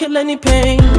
kill any pain.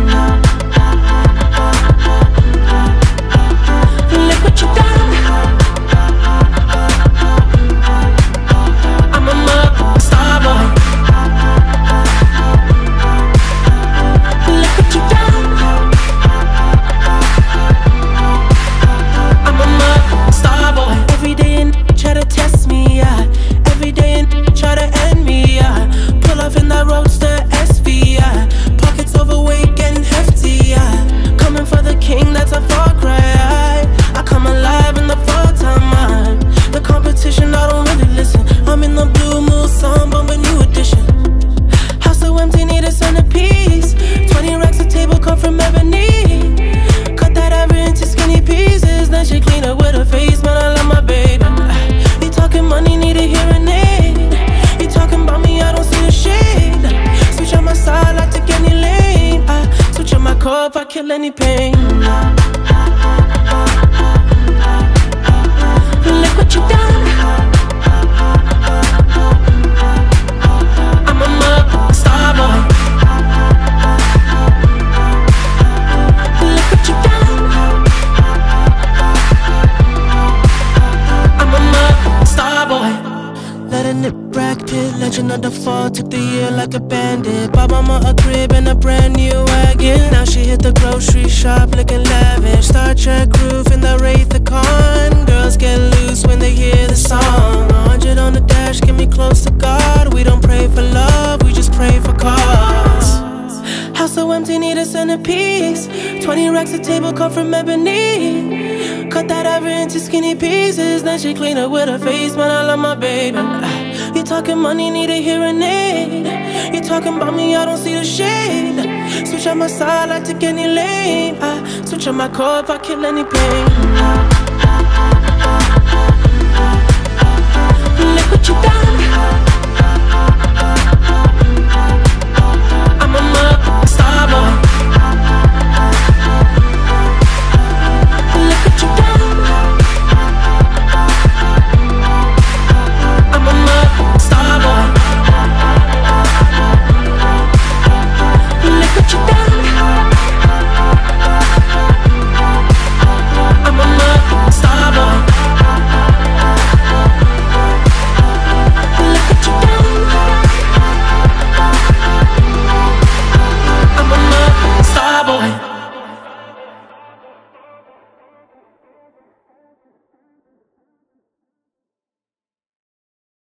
If I kill any pain. Legend of the fall, took the year like a bandit. Bought mama a crib and a brand new wagon. Now she hit the grocery shop looking lavish. Star Trek roof in the Wraith the Khan. Girls get loose when they hear the song. 100 on the dash, get me close to God. We don't pray for love, we just pray for cause. House so empty, need a centerpiece. 20 racks of table cut from ebony. Cut that ever into skinny pieces. Then she clean up with her face, man. I love my baby talking money, need a hearing aid. You talking about me, I don't see the shade. Switch on my side, I take any lane. I switch on my car if I kill any pain. Look what you got.